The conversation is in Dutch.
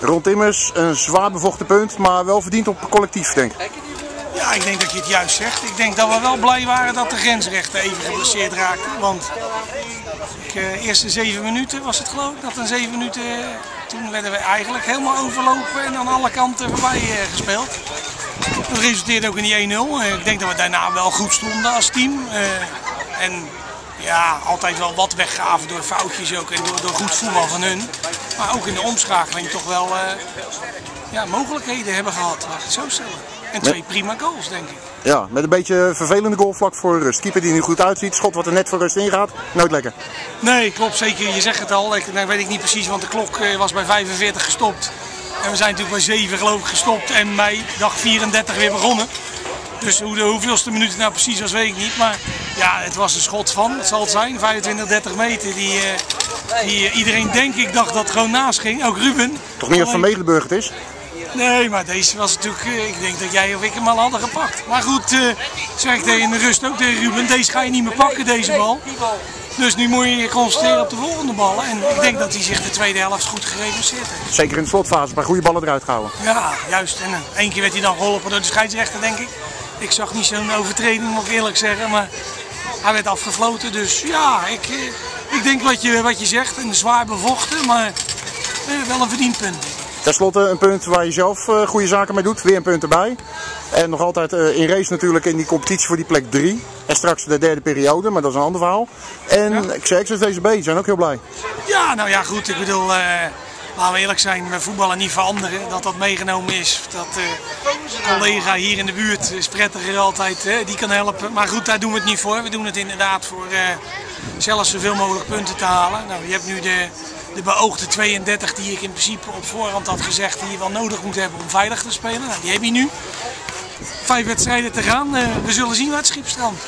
Rond Immers een zwaar bevochten punt, maar wel verdiend op collectief, denk ik. Ja, ik denk dat je het juist zegt. Ik denk dat we wel blij waren dat de grensrechten even geblesseerd raakten. Want ik, eh, eerste zeven minuten was het geloof ik, dat een zeven minuten, eh, toen werden we eigenlijk helemaal overlopen en aan alle kanten voorbij eh, gespeeld. Dat resulteerde ook in die 1-0. Eh, ik denk dat we daarna wel goed stonden als team. En ja, altijd wel wat weggaven door foutjes ook en door, door goed voetbal van hun. Maar ook in de omschakeling toch wel eh, ja, mogelijkheden hebben gehad, laat ik het zo stellen. En twee prima goals, denk ik. Ja, met een beetje vervelende goal vlak voor rust. Keeper die nu goed uitziet, schot wat er net voor rust ingaat, nooit lekker. Nee, klopt zeker. Je zegt het al. Ik, nou weet ik niet precies, want de klok eh, was bij 45 gestopt. En we zijn natuurlijk bij 7 geloof ik gestopt en bij dag 34 weer begonnen. Dus hoe de hoeveelste minuut het nou precies was, weet ik niet. Maar ja, het was een schot van, het zal het zijn, 25, 30 meter. Die, eh, die eh, iedereen denk ik dacht dat het gewoon naast ging. Ook Ruben. Toch niet als Van Medelenburg het is? Nee, maar deze was natuurlijk, eh, ik denk dat jij of ik hem al hadden gepakt. Maar goed, eh zeg ik tegen in de rust ook tegen Ruben, deze ga je niet meer pakken, deze bal. Dus nu moet je je concentreren op de volgende ballen. En ik denk dat hij zich de tweede helft goed gereduceerd heeft. Zeker in de slotfase, paar goede ballen eruit gehouden. Ja, juist. En één keer werd hij dan geholpen door de scheidsrechter, denk ik. Ik zag niet zo'n overtreding, moet ik eerlijk zeggen. Maar hij werd afgefloten. Dus ja, ik, eh, ik denk wat je, wat je zegt. En zwaar bevochten, maar eh, wel een verdiend punt. Ten slotte een punt waar je zelf eh, goede zaken mee doet. Weer een punt erbij. En nog altijd in race natuurlijk in die competitie voor die plek 3. En straks de derde periode, maar dat is een ander verhaal. En ik zei deze B zijn ook heel blij. Ja, nou ja, goed. Ik bedoel, laten we eerlijk zijn, we voetballen niet veranderen. Dat dat meegenomen is. Dat een collega hier in de buurt is prettiger altijd, eh, die kan helpen. Maar goed, daar doen we het niet voor. We doen het inderdaad voor eh, zelfs zoveel mogelijk punten te halen. Nou, je hebt nu de, de beoogde 32 die ik in principe op voorhand had gezegd die je wel nodig moet hebben om veilig te spelen. Nou, die heb je nu. Vijf wedstrijden te gaan. Eh, we zullen zien waar het schip strandt.